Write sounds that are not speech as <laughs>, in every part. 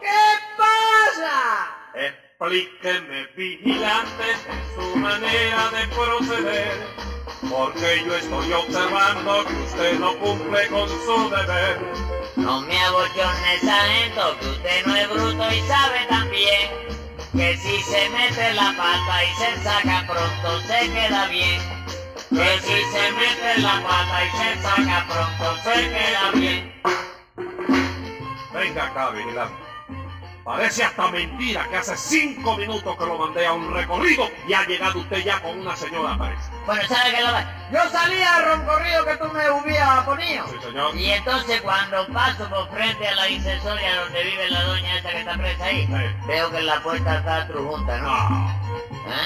¿Qué pasa? Explíqueme, vigilante, su manera de proceder, porque yo estoy observando que usted no cumple con su deber. No me abochorne, sargento, que usted no es bruto y sabe también que si se mete la pata y se saca pronto se queda bien. Que si se mete la pata y se saca pronto se queda bien. Venga acá, vigilante. Parece hasta mentira que hace cinco minutos que lo mandé a un recorrido y ha llegado usted ya con una señora presa. Bueno, ¿sabe qué es lo más? Yo salía al roncorrido que tú me hubieras ponido. Sí, señor. Y entonces cuando paso por frente a la incensoria donde vive la doña esa que está presa ahí, Sí. veo que la puerta está trujunta, ¿no? Ah,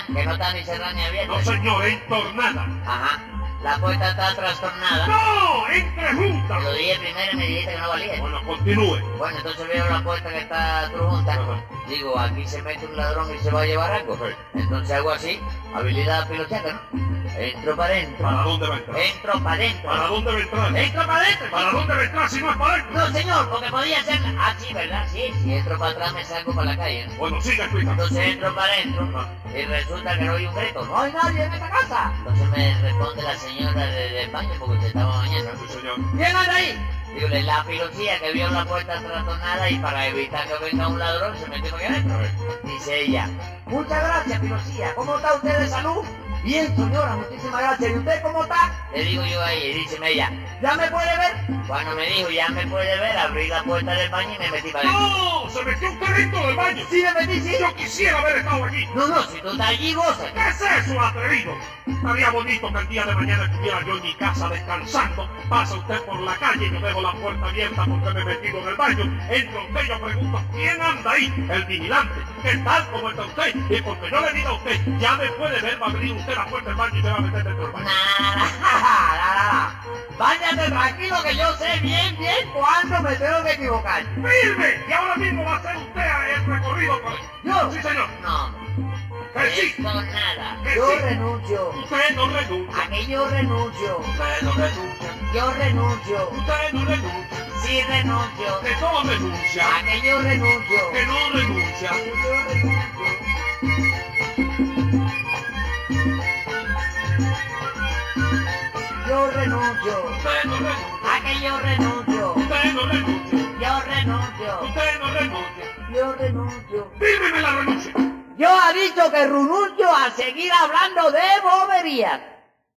¿Eh? Que no está ni cerrada ni abierta. no, señor, entornada. Ajá. La puerta está trastornada. ¡No! ¡Entre Te juntas! lo dije primero y me dijiste que no valía. Bueno, continúe. Bueno, entonces veo la puerta que está trujunta. Digo, aquí se mete un ladrón y se va a llevar algo. Sí. Entonces hago así, habilidad piloteca, ¿no? Entro para adentro. ¿Para dónde va a entrar? Entro para adentro. ¿Para dónde va a entrar? Entro para adentro. ¿Para dónde va a entrar si no es para adentro? No, señor, porque podía ser así, ¿verdad? Sí, si entro para atrás me salgo para la calle. ¿no? Bueno, siga explicando. Entonces entro para adentro y resulta que no hay un grito. ¡No hay nadie en esta casa! Entonces me responde la señora de- del baño porque se estaba bañando. Sí, señor. ¿Quién anda ahí? Digo, la policía que vio la puerta trastornada y para evitar que venga un ladrón se metió aquí adentro. Dice ella, muchas gracias, policía. ¿Cómo está usted de salud? Bien, señora, muchísimas gracias. ¿Y usted cómo está? Le digo yo ahí, y dice ella, ¿ya me puede ver? Cuando me dijo, ya me puede ver, abrí la puerta del baño y me metí para adentro. ¡No! ¡Se metió usted dentro del baño! Sí, me metí, sí. Yo quisiera haber estado aquí. No, no, si tú estás allí, goza. ¿Qué es eso, atrevido? Estaría bonito que el día de mañana estuviera yo en mi casa descansando. Pasa usted por la calle y yo dejo la puerta abierta porque me he metido en el baño. Entra usted y yo pregunto, ¿quién anda ahí? El vigilante. ¿Qué tal? ¿Cómo está usted? Y porque yo le diga a usted, ya me puede ver, va a abrir usted la puerta del baño y me va a meter dentro del baño. Nada, <laughs> nada. Váyate tranquilo que yo sé bien, bien cuándo me tengo que equivocar. ¡Firme! Y ahora mismo va a hacer usted el recorrido por ¿Yo? Sí, señor. No, Nada. Yo renuncio. Usted no renuncia. A que yo renuncio. Usted no renuncia. Yo renuncio. Usted no renuncia. Sí renuncio. Que no renuncia. A que yo renuncio. Que no renuncia. Yo renuncio. Yo renuncio. Usted no renuncia. A que yo renuncio. Usted no renuncia. Yo renuncio. Usted no renuncia. Yo renuncio. Fírmeme la renuncia. Yo ha dicho que renuncio a seguir hablando de boberías.